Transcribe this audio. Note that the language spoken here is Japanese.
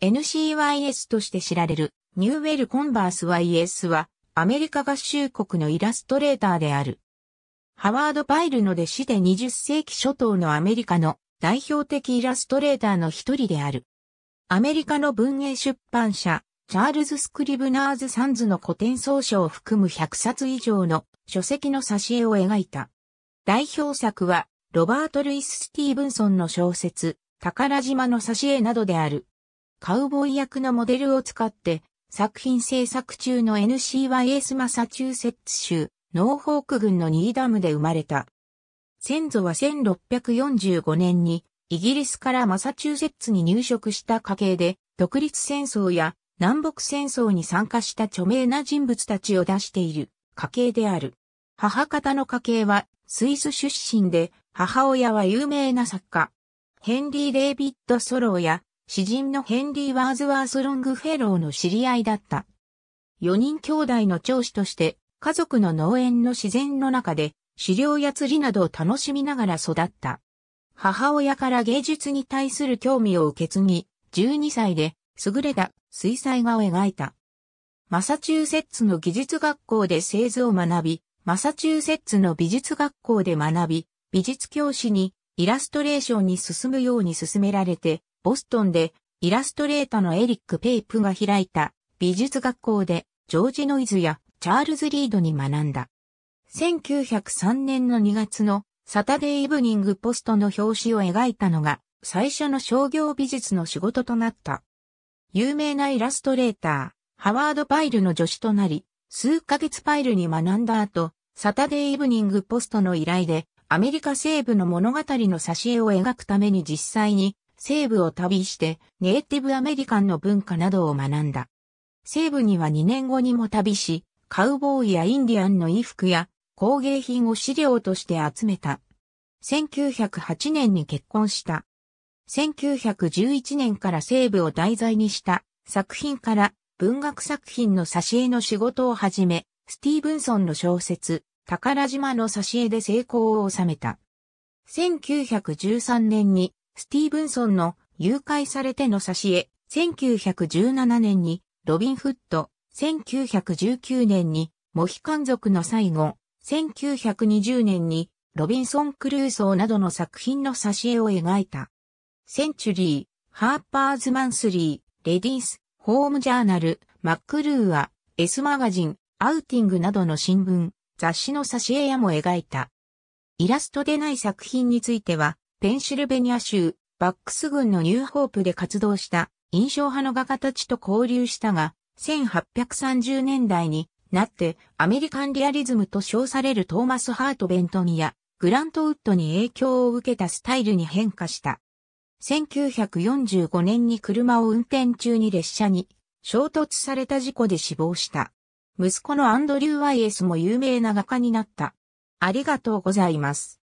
NCYS として知られるニューウェル・コンバース YS はアメリカ合衆国のイラストレーターである。ハワード・パイルの弟子で20世紀初頭のアメリカの代表的イラストレーターの一人である。アメリカの文芸出版社、チャールズ・スクリブナーズ・サンズの古典叢書を含む100冊以上の書籍の挿絵を描いた。代表作は、ロバート・ルイス・スティーブンソンの小説、宝島の挿絵などである。カウボーイ役のモデルを使って作品制作中の NCYS マサチューセッツ州ノーホーク郡のニーダムで生まれた。先祖は1645年にイギリスからマサチューセッツに入植した家系で独立戦争や南北戦争に参加した著名な人物たちを出している家系である。母方の家系はスイス出身で母親は有名な作家。ヘンリー・デイビッド・ソローや詩人のヘンリー・ワーズワース・ロングフェローの知り合いだった。四人兄弟の長子として、家族の農園の自然の中で、狩猟や釣りなどを楽しみながら育った。母親から芸術に対する興味を受け継ぎ、12歳で優れた水彩画を描いた。マサチューセッツの技術学校で製図を学び、マサチューセッツの美術学校で学び、美術教師にイラストレーションに進むように進められて、ボストンでイラストレーターのエリック・ペイプが開いた美術学校でジョージ・ノイズやチャールズ・リードに学んだ。1903年の2月のサタデー・イブニング・ポストの表紙を描いたのが最初の商業美術の仕事となった。有名なイラストレーター、ハワード・パイルの助手となり、数ヶ月パイルに学んだ後、サタデー・イブニング・ポストの依頼で、アメリカ西部の物語の挿絵を描くために実際に西部を旅してネイティブアメリカンの文化などを学んだ。西部には2年後にも旅し、カウボーイやインディアンの衣服や工芸品を資料として集めた。1908年に結婚した。1911年から西部を題材にした作品から文学作品の挿絵の仕事を始め、スティーブンソンの小説、宝島の挿絵で成功を収めた。1913年にスティーブンソンの誘拐されての挿絵、1917年にロビン・フット、1919年にモヒカン族の最後、1920年にロビンソン・クルーソーなどの作品の挿絵を描いた。センチュリー、ハーパーズ・マンスリー、レディース、ホームジャーナル、マックルーア、S マガジン、アウティングなどの新聞、雑誌の挿絵やも描いた。イラストでない作品については、ペンシルベニア州、バックス郡のニューホープで活動した印象派の画家たちと交流したが、1830年代になってアメリカンリアリズムと称されるトーマス・ハート・ベントニやグラントウッドに影響を受けたスタイルに変化した。1945年に車を運転中に列車に衝突された事故で死亡した。息子のアンドリュー・ワイエスも有名な画家になった。ありがとうございます。